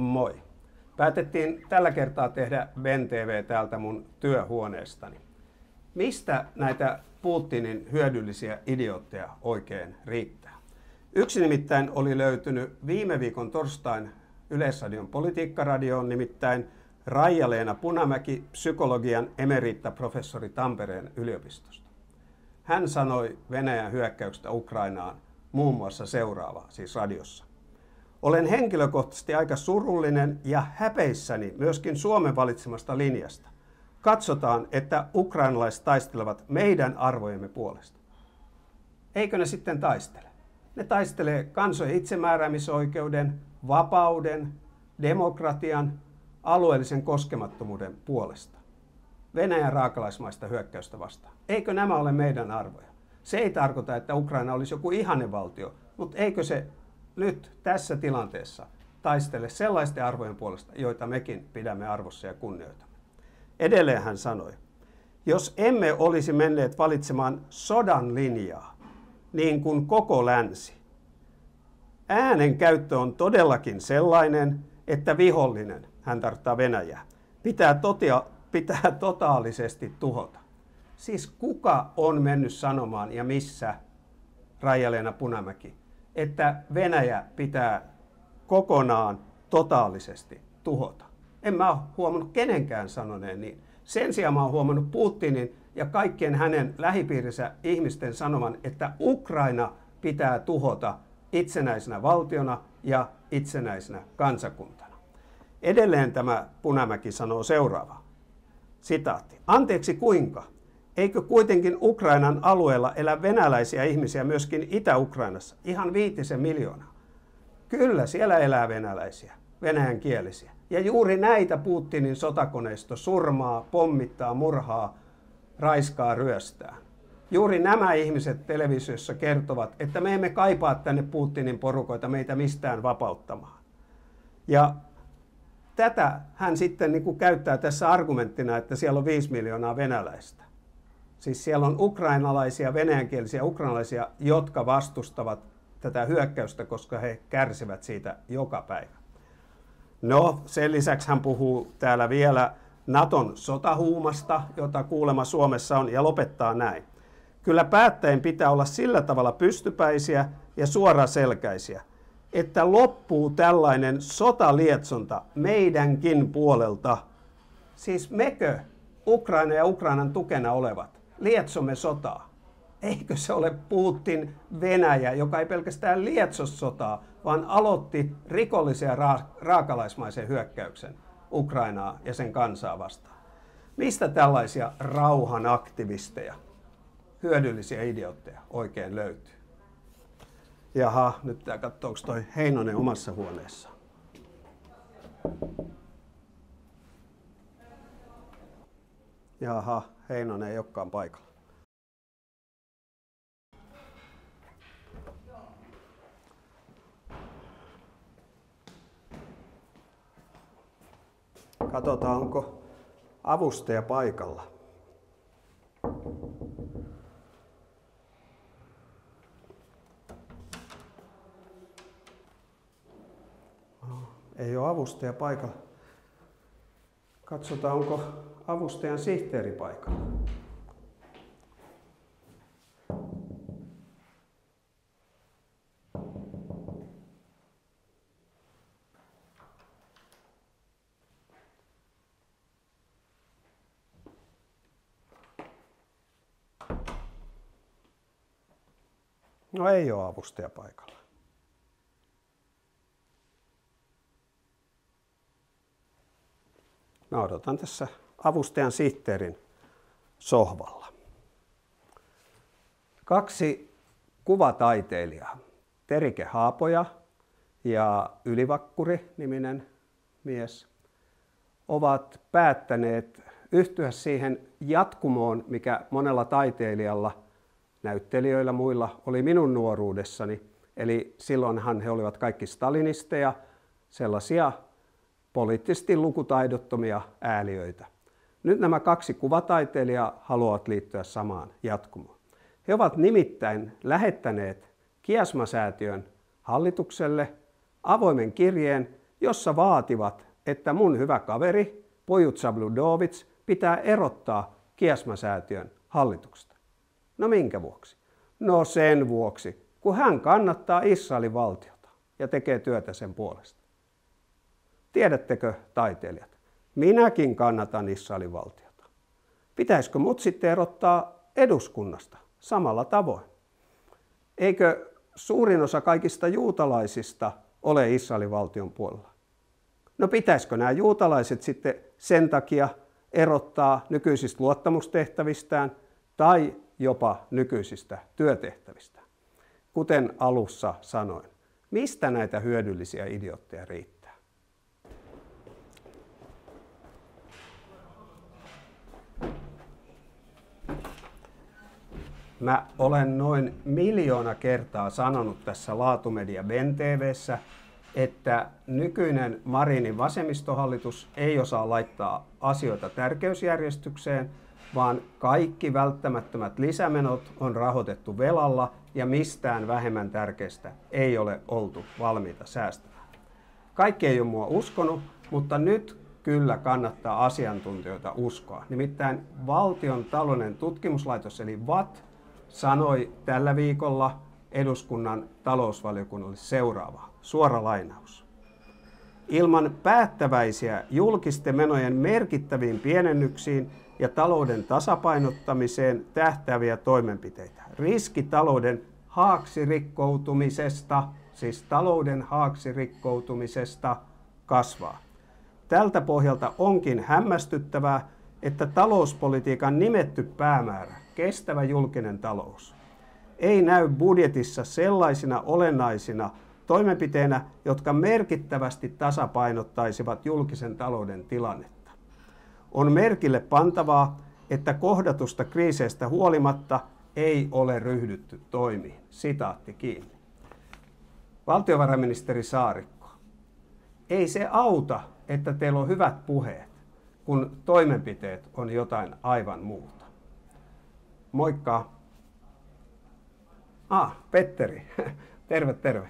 Moi. Päätettiin tällä kertaa tehdä Ben TV täältä mun työhuoneestani. Mistä näitä Putinin hyödyllisiä idiootteja oikein riittää? Yksi nimittäin oli löytynyt viime viikon torstain Yleisradion politiikkaradioon, nimittäin Raija-Leena Punamäki, psykologian emeritta-professori Tampereen yliopistosta. Hän sanoi Venäjän hyökkäyksestä Ukrainaan muun muassa seuraavaa, siis radiossa. Olen henkilökohtaisesti aika surullinen ja häpeissäni myöskin Suomen valitsemasta linjasta. Katsotaan, että ukrainalaiset taistelevat meidän arvojemme puolesta. Eikö ne sitten taistele? Ne taistelee kansojen itsemääräämisoikeuden, vapauden, demokratian, alueellisen koskemattomuuden puolesta. Venäjän raakalaismaista hyökkäystä vastaan. Eikö nämä ole meidän arvoja? Se ei tarkoita, että Ukraina olisi joku ihannevaltio, mutta eikö se nyt tässä tilanteessa taistele sellaisten arvojen puolesta, joita mekin pidämme arvossa ja kunnioitamme. Edelleen hän sanoi, jos emme olisi menneet valitsemaan sodan linjaa, niin kuin koko länsi, äänen käyttö on todellakin sellainen, että vihollinen, hän tarttaa Venäjää, pitää, totia, pitää totaalisesti tuhota. Siis kuka on mennyt sanomaan ja missä Raija-Leena Punamäki, että Venäjä pitää kokonaan totaalisesti tuhota. En mä ole huomannut kenenkään sanoneen niin. Sen sijaan mä oon huomannut Putinin ja kaikkien hänen lähipiirinsä ihmisten sanoman, että Ukraina pitää tuhota itsenäisenä valtiona ja itsenäisenä kansakuntana. Edelleen tämä Punamäki sanoo seuraavaa. Sitaatti. Anteeksi kuinka? Eikö kuitenkin Ukrainan alueella elä venäläisiä ihmisiä myöskin Itä-Ukrainassa? Ihan viitisen miljoonaa. Kyllä, siellä elää venäläisiä, venäjän kielisiä. Ja juuri näitä Putinin sotakoneisto surmaa, pommittaa, murhaa, raiskaa, ryöstää. Juuri nämä ihmiset televisiossa kertovat, että me emme kaipaa tänne Putinin porukoita meitä mistään vapauttamaan. Ja tätä hän sitten niin kuin käyttää tässä argumenttina, että siellä on 5 miljoonaa venäläistä. Siis siellä on ukrainalaisia, venäjänkielisiä ukrainalaisia, jotka vastustavat tätä hyökkäystä, koska he kärsivät siitä joka päivä. No, sen lisäksi hän puhuu täällä vielä Naton sotahuumasta, jota kuulema Suomessa on, ja lopettaa näin. Kyllä päättäjien pitää olla sillä tavalla pystypäisiä ja suoraselkäisiä, että loppuu tällainen sotalietsonta meidänkin puolelta. Siis mekö, Ukraina ja Ukrainan tukena olevat, lietsomme sotaa. Eikö se ole Putin Venäjä, joka ei pelkästään lietso sotaa, vaan aloitti rikollisen ja ra- raakalaismaisen hyökkäyksen Ukrainaa ja sen kansaa vastaan? Mistä tällaisia rauhan aktivisteja, hyödyllisiä idiootteja oikein löytyy? Jaha, nyt tämä katsoo, toi Heinonen omassa huoneessaan. Jaha, Heinonen ei olekaan paikalla. Katsotaan, onko avustaja paikalla. Ei ole avustaja paikalla. Katsotaan, onko avustajan sihteeri paikalla. No ei ole avustaja paikalla. Mä odotan tässä avustajan sihteerin sohvalla. Kaksi kuvataiteilijaa, Terike Haapoja ja Ylivakkuri-niminen mies, ovat päättäneet yhtyä siihen jatkumoon, mikä monella taiteilijalla, näyttelijöillä muilla oli minun nuoruudessani. Eli silloinhan he olivat kaikki stalinisteja, sellaisia poliittisesti lukutaidottomia ääliöitä. Nyt nämä kaksi kuvataiteilijaa haluavat liittyä samaan jatkumoon. He ovat nimittäin lähettäneet Kiasmasäätiön hallitukselle avoimen kirjeen, jossa vaativat, että mun hyvä kaveri Pojut Sabludovits pitää erottaa Kiasmasäätiön hallituksesta. No minkä vuoksi? No sen vuoksi, kun hän kannattaa Israelin valtiota ja tekee työtä sen puolesta. Tiedättekö taiteilijat, minäkin kannatan Israelin valtiota. Pitäisikö mut sitten erottaa eduskunnasta samalla tavoin? Eikö suurin osa kaikista juutalaisista ole Israelin valtion puolella? No pitäisikö nämä juutalaiset sitten sen takia erottaa nykyisistä luottamustehtävistään tai jopa nykyisistä työtehtävistä? Kuten alussa sanoin, mistä näitä hyödyllisiä idiotteja riittää? Mä olen noin miljoona kertaa sanonut tässä Laatumedia Ben TVssä, että nykyinen Marinin vasemmistohallitus ei osaa laittaa asioita tärkeysjärjestykseen, vaan kaikki välttämättömät lisämenot on rahoitettu velalla ja mistään vähemmän tärkeistä ei ole oltu valmiita säästämään. Kaikki ei ole mua uskonut, mutta nyt kyllä kannattaa asiantuntijoita uskoa. Nimittäin valtion talouden tutkimuslaitos eli VAT sanoi tällä viikolla eduskunnan talousvaliokunnalle seuraavaa. Suora lainaus. Ilman päättäväisiä julkisten menojen merkittäviin pienennyksiin ja talouden tasapainottamiseen tähtäviä toimenpiteitä. Riski talouden haaksirikkoutumisesta, siis talouden haaksirikkoutumisesta, kasvaa. Tältä pohjalta onkin hämmästyttävää, että talouspolitiikan nimetty päämäärä, kestävä julkinen talous, ei näy budjetissa sellaisina olennaisina toimenpiteinä, jotka merkittävästi tasapainottaisivat julkisen talouden tilannetta. On merkille pantavaa, että kohdatusta kriiseistä huolimatta ei ole ryhdytty toimiin. Sitaatti kiinni. Valtiovarainministeri Saarikko, ei se auta, että teillä on hyvät puheet, kun toimenpiteet on jotain aivan muuta. Moikka! Ah, Petteri. terve, terve.